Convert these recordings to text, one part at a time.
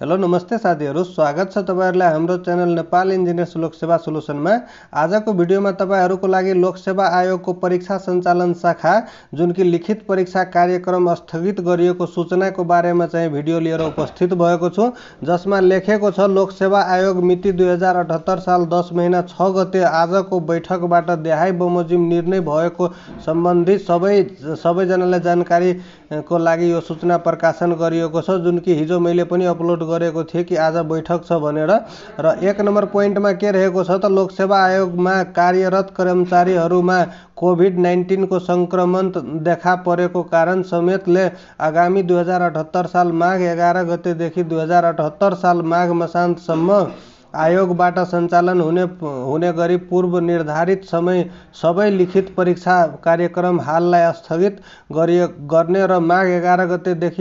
Hello, नमस्ते साथीहरू। स्वागत छ तपाईँहरूलाई हाम्रो च्यानल नेपाल इन्जिनियर्स लोकसेवा सोल्युसनमा। आजको भिडियोमा तपाईँहरूको लागि लोकसेवा आयोगको परीक्षा सञ्चालन शाखा, जुन कि लिखित परीक्षा कार्यक्रम स्थगित गरिएको सूचनाको बारेमा चाहिँ भिडियो लिएर उपस्थित भएको छु। जसमा लेखेको लोकसेवा आयोग मिति दुई साल दस महिना छ गते आजको बैठकबाट देहाई बमोजिम निर्णय सम्बन्धी सबै, सबैजनालाई जानकारीको लागि यो सूचना प्रकाशन छ, जुन कि हिजो पनि अपलोड गरेको कि आज बैठक छ भनेर। र एक नम्बर पोइन्टमा के रहेको छ त, लोकसेवा आयोगमा कार्यरत कर्मचारीहरूमा कोभिड नाइन्टिनको सङ्क्रमण देखा परेको कारण समेतले आगामी दुई हज़ार अठहत्तर साल माघ एगार गतेदेखि दुई हज़ार अठहत्तर साल माघ मसान्तसम्म आयोगबाट सञ्चालन हुने हुने गरी पूर्व निर्धारित समय सबै लिखित परीक्षा कार्यक्रम हाललाई स्थगित गरिए गर्ने र माघ एघार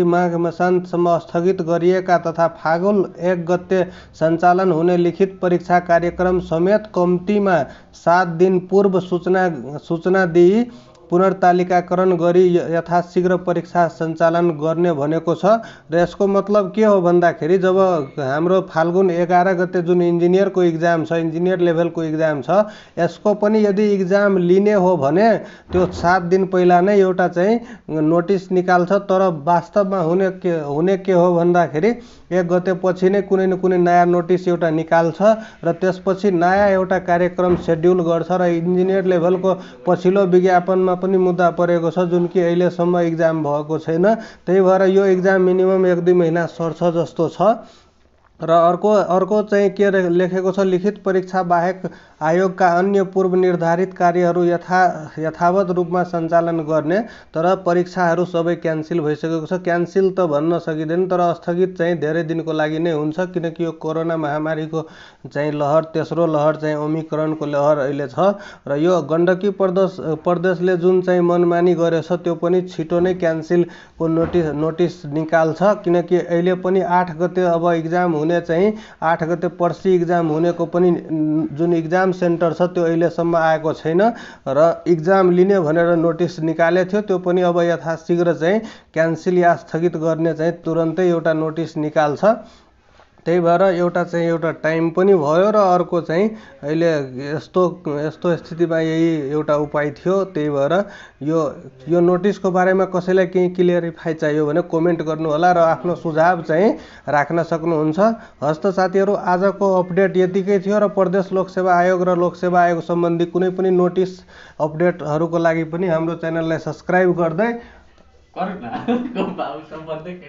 माघ मसान्तसम्म स्थगित गरिएका तथा फागुन एक गते सञ्चालन हुने लिखित परीक्षा कार्यक्रम समेत कम्तीमा सात दिन पूर्व सूचना सूचना दिई पुनर्तालिकाकरण गरी यथाशीघ्र परीक्षा सञ्चालन गर्ने भनेको छ र यसको मतलब के हो भन्दाखेरि जब हाम्रो फाल्गुन एघार गते जुन इन्जिनियरको इक्जाम छ इन्जिनियर लेभलको इक्जाम छ यसको पनि यदि इक्जाम लिने हो भने त्यो सात दिन पहिला नै एउटा चाहिँ नोटिस निकाल्छ। तर वास्तवमा हुने के हुने के हो भन्दाखेरि एक गते पछि नै कुनै न कुनै नयाँ नोटिस एउटा निकाल्छ र त्यसपछि नयाँ एउटा कार्यक्रम सेड्युल गर्छ र इन्जिनियर लेभलको पछिल्लो विज्ञापनमा पनि मुद्दा परेको छ जुन कि अहिलेसम्म इक्जाम भएको छैन। त्यही भएर यो इक्जाम मिनिमम एक दुई महिना सर्छ जस्तो छ। र अर्को अर्को चाहिँ के लेखेको छ लिखित परीक्षा बाहेक आयोगका अन्य पूर्व निर्धारित कार्यहरू यथा यथावत रूपमा सञ्चालन गर्ने तर परीक्षाहरू सबै क्यान्सिल भइसकेको छ। क्यान्सिल त भन्न सकिँदैन तर स्थगित चाहिँ धेरै दिनको लागि नै हुन्छ किनकि यो कोरोना महामारीको चाहिँ लहर तेस्रो लहर चाहिँ ओमिक्रोनको लहर अहिले छ र यो गण्डकी प्रदेश प्रदेशले जुन चाहिँ मनमानी गरेछ त्यो पनि छिटो नै क्यान्सिलको नोटिस नोटिस निकाल्छ किनकि अहिले पनि आठ गते अब इक्जाम हुने चाहिँ आठ गते पर्सि इक्जाम हुनेको पनि जुन इक्जाम सेन्टर छ, त्यो अहिलेसम्म लिने भनेर नोटिस थियो, त्यो पनि अब यथाशीघ्र चाहिँ कैंसिल या स्थगित करने तुरंत एउटा नोटिस निकाल्छ। त्यही भएर एउटा चाहिँ एउटा टाइम पनि भयो र अर्को चाहिँ अहिले यस्तो यस्तो स्थितिमा यही एउटा उपाय थियो। त्यही भएर यो यो नोटिसको बारेमा कसैलाई केही क्लियरिफाई चाहियो भने कमेन्ट गर्नुहोला र आफ्नो सुझाव चाहिँ राख्न सक्नुहुन्छ। हस्त साथीहरू आजको अपडेट यतिकै थियो र प्रदेश लोकसेवा आयोग र लोकसेवा आयोग सम्बन्धी कुनै पनि नोटिस अपडेटहरूको लागि पनि हाम्रो च्यानललाई सब्सक्राइब गर्दै